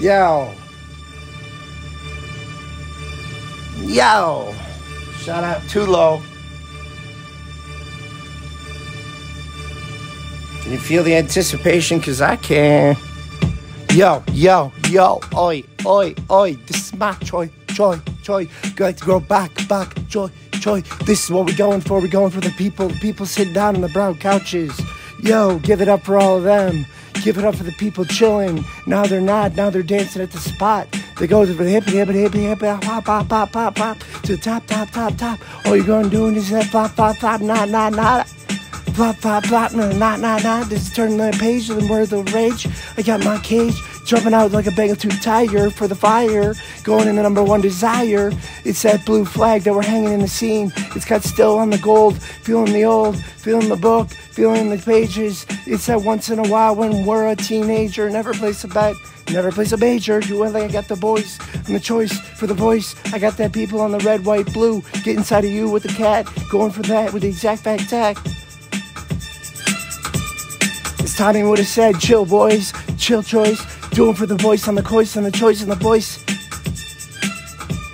Yo. Yo. Shout out Tulo. Can you feel the anticipation? Because I can. Yo, yo, yo, oi, oi, oi. This is my joy, joy, joy. Got to grow back, back, joy, joy. This is what we're going for. We're going for the people. The people sitting down on the brown couches. Yo, give it up for all of them. Give it up for the people chilling. Now they're not. Now they're dancing at the spot. They go to the hippity hippity hippity hippity hop hop hop hop hop to the top top top top. All you're gonna do is that flop flop flop nah nah nah. Flop flop flop nah nah nah nah. This is turning the page word the rage. I got my cage. Jumping out like a Bangletooth tiger for the fire, going in the number one desire. It's that blue flag that we're hanging in the scene. It's got still on the gold, feeling the old, feeling the book, feeling the pages. It's that once in a while when we're a teenager, never place a bet, never place a major. Do one thing, I got the boys and the choice for the voice. I got that people on the red, white, blue. Get inside of you with the cat, going for that with the exact fact tag. Tommy would have said, chill boys, chill choice, doing for the voice on the choice on the choice on the voice.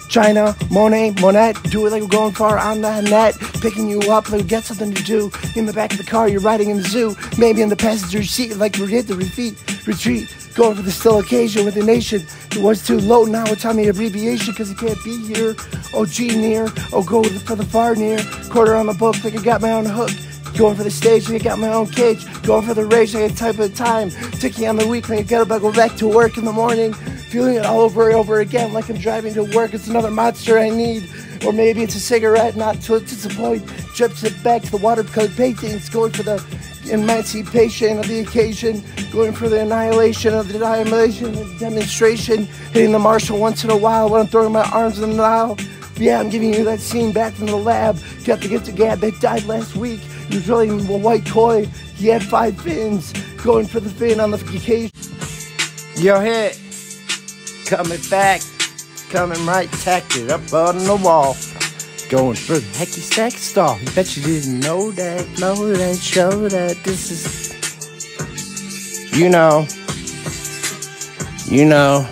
China, Monet, Monet, do it like we're going far on the net, picking you up like we get something to do. In the back of the car, you're riding in the zoo, maybe in the passenger seat, like we did the retreat, retreat, going for the still occasion with the nation. It was too low, now it's on the abbreviation because it can't be here. Oh, G near, oh, go for the far near, quarter on the book like I got my own hook. Going for the stage, I got my own cage. Going for the rage, I got type of time. Ticking on the week, up, I go back to work in the morning. Feeling it all over and over again, like I'm driving to work. It's another monster I need. Or maybe it's a cigarette, not to disappoint. Trips it back to the watercolor paintings. Going for the emancipation of the occasion. Going for the annihilation of the annihilation of the demonstration. Hitting the marshal once in a while when I'm throwing my arms in the aisle. Yeah, I'm giving you that scene back from the lab. Got to get the gab that died last week. Really a white toy. He had five fins. Going for the fin on the occasion. Yo, hit. Coming back. Coming right tacked it up on the wall. Going for the hecky stack stall. You bet you didn't know that. Know that. Show that. This is. You know. You know.